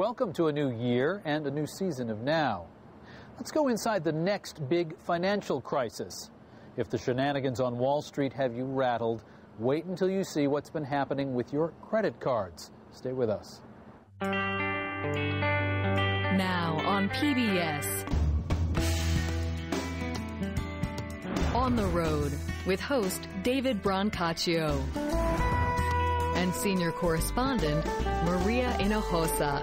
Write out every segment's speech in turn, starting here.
Welcome to a new year and a new season of now. Let's go inside the next big financial crisis. If the shenanigans on Wall Street have you rattled, wait until you see what's been happening with your credit cards. Stay with us. Now on PBS. On the Road with host David Brancaccio and senior correspondent Maria Hinojosa.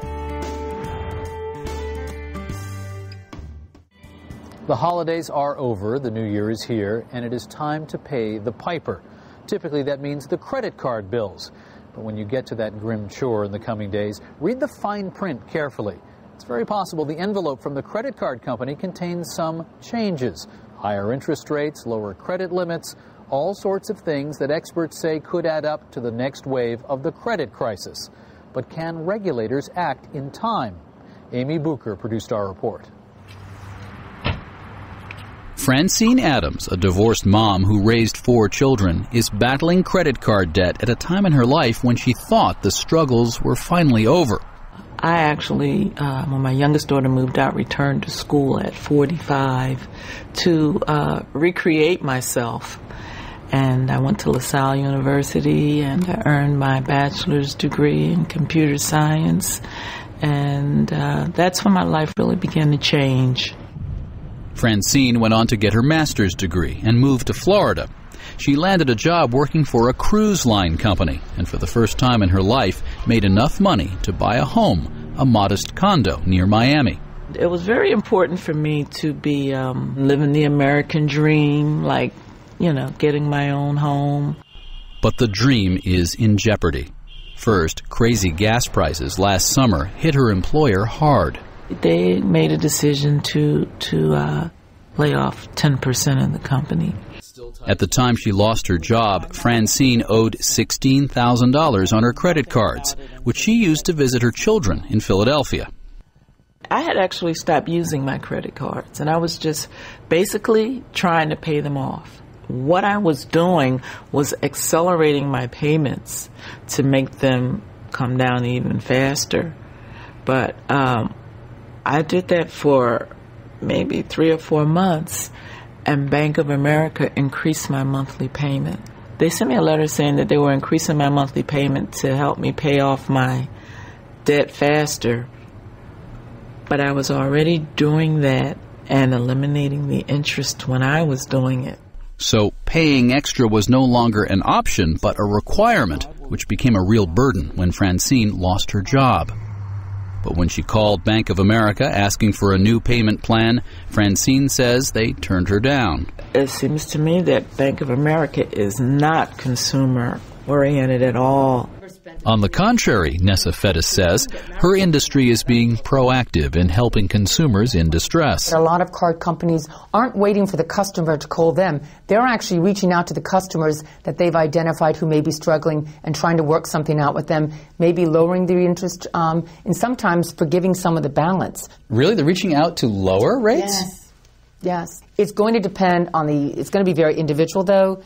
The holidays are over, the new year is here, and it is time to pay the piper. Typically, that means the credit card bills. But when you get to that grim chore in the coming days, read the fine print carefully. It's very possible the envelope from the credit card company contains some changes higher interest rates, lower credit limits, all sorts of things that experts say could add up to the next wave of the credit crisis. But can regulators act in time? Amy Bucher produced our report. Francine Adams, a divorced mom who raised four children, is battling credit card debt at a time in her life when she thought the struggles were finally over. I actually, uh, when my youngest daughter moved out, returned to school at 45 to uh, recreate myself and I went to LaSalle University and I earned my bachelor's degree in computer science. And uh, that's when my life really began to change. Francine went on to get her master's degree and moved to Florida. She landed a job working for a cruise line company and for the first time in her life made enough money to buy a home, a modest condo near Miami. It was very important for me to be um, living the American dream, like you know, getting my own home. But the dream is in jeopardy. First, crazy gas prices last summer hit her employer hard. They made a decision to to uh, lay off 10% of the company. At the time she lost her job, Francine owed $16,000 on her credit cards, which she used to visit her children in Philadelphia. I had actually stopped using my credit cards, and I was just basically trying to pay them off what I was doing was accelerating my payments to make them come down even faster. But um, I did that for maybe three or four months, and Bank of America increased my monthly payment. They sent me a letter saying that they were increasing my monthly payment to help me pay off my debt faster. But I was already doing that and eliminating the interest when I was doing it. So paying extra was no longer an option, but a requirement, which became a real burden when Francine lost her job. But when she called Bank of America asking for a new payment plan, Francine says they turned her down. It seems to me that Bank of America is not consumer oriented at all. On the contrary, Nessa Feddis says, her industry is being proactive in helping consumers in distress. A lot of card companies aren't waiting for the customer to call them. They're actually reaching out to the customers that they've identified who may be struggling and trying to work something out with them, maybe lowering the interest um, and sometimes forgiving some of the balance. Really? They're reaching out to lower rates? Yes. Yes. It's going to depend on the, it's going to be very individual though.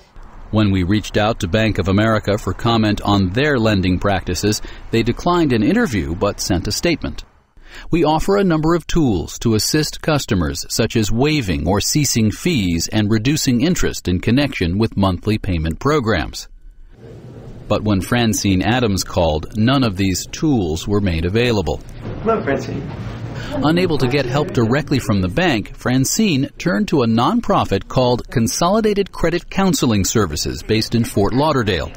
When we reached out to Bank of America for comment on their lending practices, they declined an interview but sent a statement. We offer a number of tools to assist customers, such as waiving or ceasing fees and reducing interest in connection with monthly payment programs. But when Francine Adams called, none of these tools were made available. Hello, Francine. Unable to get help directly from the bank, Francine turned to a nonprofit called Consolidated Credit Counseling Services based in Fort Lauderdale.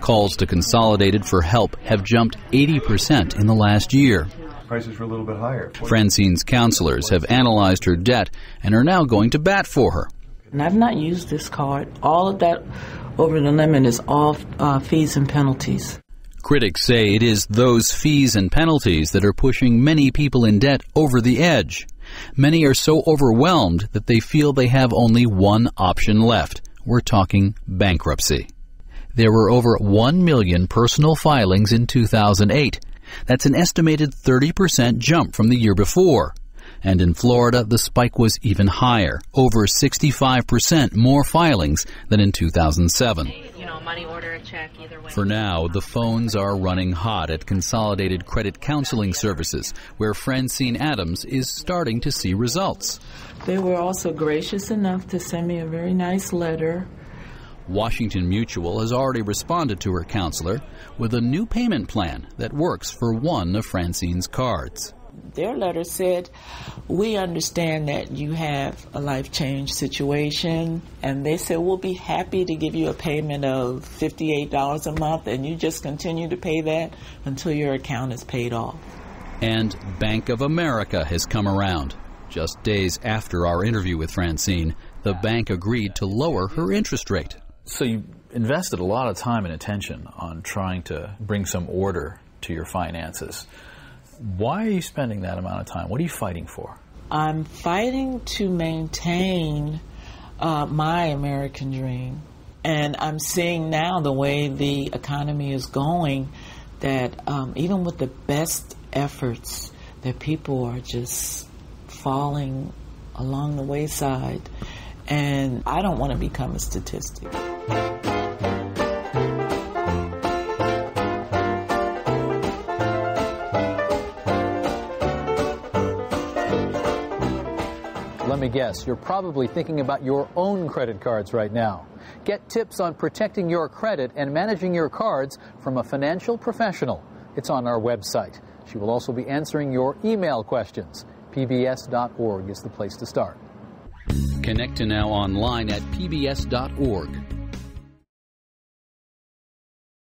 Calls to Consolidated for help have jumped 80% in the last year. Prices were a little bit higher. Francine's counselors have analyzed her debt and are now going to bat for her. And I've not used this card. All of that over the limit is all uh, fees and penalties. Critics say it is those fees and penalties that are pushing many people in debt over the edge. Many are so overwhelmed that they feel they have only one option left. We're talking bankruptcy. There were over 1 million personal filings in 2008. That's an estimated 30% jump from the year before. And in Florida, the spike was even higher, over 65% more filings than in 2007. money order, a check, either way. For now, the phones are running hot at Consolidated Credit Counseling Services, where Francine Adams is starting to see results. They were also gracious enough to send me a very nice letter. Washington Mutual has already responded to her counselor with a new payment plan that works for one of Francine's cards. Their letter said, We understand that you have a life change situation, and they said, We'll be happy to give you a payment of $58 a month, and you just continue to pay that until your account is paid off. And Bank of America has come around. Just days after our interview with Francine, the bank agreed to lower her interest rate. So you invested a lot of time and attention on trying to bring some order to your finances. Why are you spending that amount of time? What are you fighting for? I'm fighting to maintain uh, my American dream. And I'm seeing now the way the economy is going that um, even with the best efforts, that people are just falling along the wayside. And I don't want to become a statistic. Let me guess, you're probably thinking about your own credit cards right now. Get tips on protecting your credit and managing your cards from a financial professional. It's on our website. She will also be answering your email questions. PBS.org is the place to start. Connect to Now online at pbs.org.